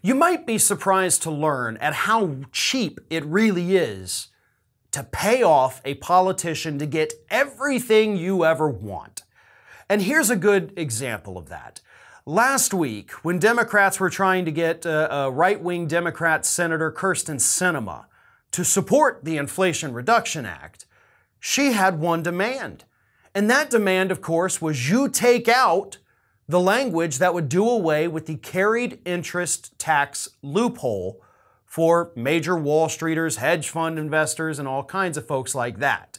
You might be surprised to learn at how cheap it really is to pay off a politician to get everything you ever want. And here's a good example of that. Last week, when Democrats were trying to get uh, a right wing Democrat Senator Kyrsten Sinema to support the Inflation Reduction Act, she had one demand. And that demand, of course, was you take out the language that would do away with the carried interest tax loophole for major Wall Streeters, hedge fund investors, and all kinds of folks like that,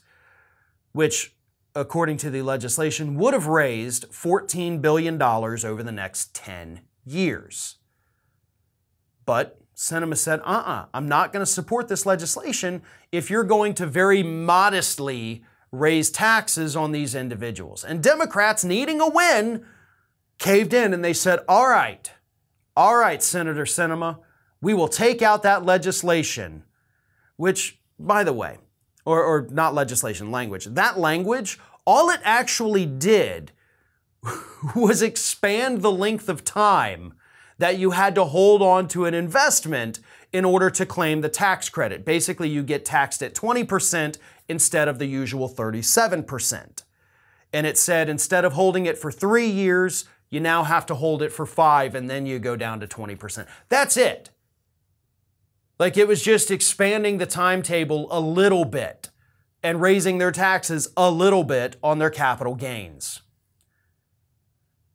which according to the legislation, would have raised $14 billion over the next 10 years. But Sinema said, uh uh-uh, uh, i am not going to support this legislation if you're going to very modestly raise taxes on these individuals. And Democrats, needing a win, caved in and they said, all right, all right, Senator Sinema, we will take out that legislation, which, by the way, or, or not legislation, language. That language, all it actually did was expand the length of time that you had to hold on to an investment in order to claim the tax credit. Basically, you get taxed at 20% instead of the usual 37%. And it said instead of holding it for three years, you now have to hold it for five and then you go down to 20%. That's it. Like it was just expanding the timetable a little bit and raising their taxes a little bit on their capital gains.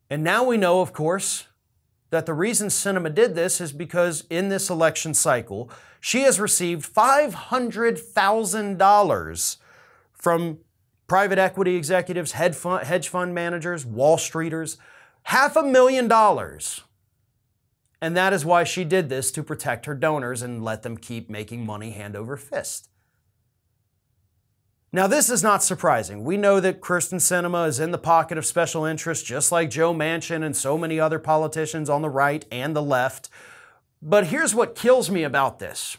And now we know, of course, that the reason Sinema did this is because in this election cycle, she has received $500,000 from private equity executives, hedge fund managers, Wall Streeters, half a million dollars and that is why she did this to protect her donors and let them keep making money hand over fist. Now, this is not surprising. We know that Kyrsten Sinema is in the pocket of special interests, just like Joe Manchin and so many other politicians on the right and the left. But here's what kills me about this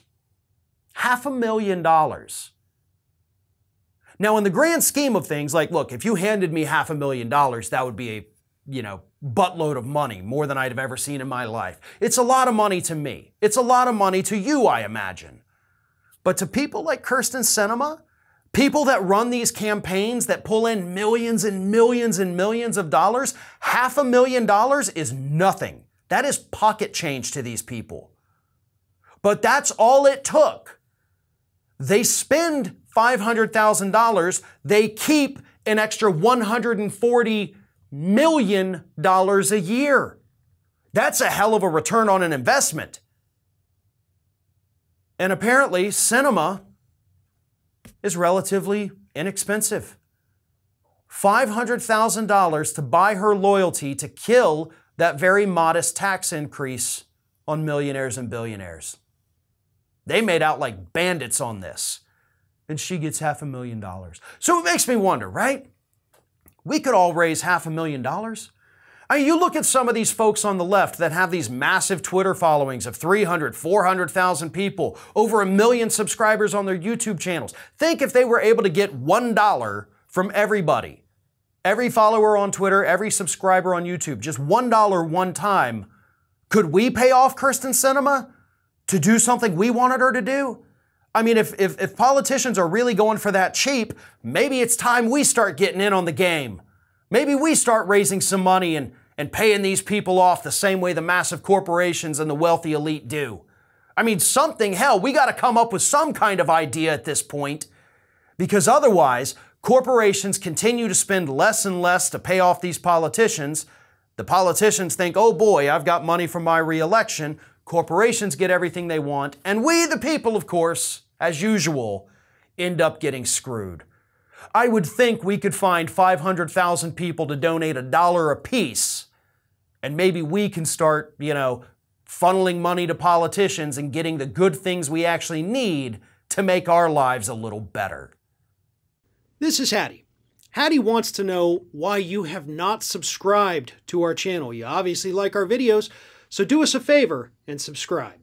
half a million dollars. Now, in the grand scheme of things, like, look, if you handed me half a million dollars, that would be a you know, buttload of money, more than I'd have ever seen in my life. It's a lot of money to me. It's a lot of money to you, I imagine. But to people like Kyrsten Sinema, people that run these campaigns that pull in millions and millions and millions of dollars, half a million dollars is nothing. That is pocket change to these people. But that's all it took. They spend $500,000, they keep an extra 140 million dollars a year. That's a hell of a return on an investment. And apparently, Sinema is relatively inexpensive. $500,000 to buy her loyalty to kill that very modest tax increase on millionaires and billionaires. They made out like bandits on this. And she gets half a million dollars. So it makes me wonder, right? We could all raise half a million dollars. I mean, you look at some of these folks on the left that have these massive Twitter followings of 300, 400,000 people, over a million subscribers on their YouTube channels. Think if they were able to get $1 from everybody, every follower on Twitter, every subscriber on YouTube, just $1 one time, could we pay off Kyrsten Sinema to do something we wanted her to do? I mean, if, if, if, politicians are really going for that cheap, maybe it's time we start getting in on the game. Maybe we start raising some money and, and paying these people off the same way the massive corporations and the wealthy elite do. I mean, something, hell, we got to come up with some kind of idea at this point. Because otherwise, corporations continue to spend less and less to pay off these politicians. The politicians think, oh boy, I've got money for my reelection. Corporations get everything they want, and we, the people, of course, as usual, end up getting screwed. I would think we could find 500,000 people to donate a dollar apiece, and maybe we can start, you know, funneling money to politicians and getting the good things we actually need to make our lives a little better. This is Hattie. Hattie wants to know why you have not subscribed to our channel. You obviously like our videos, so do us a favor and subscribe.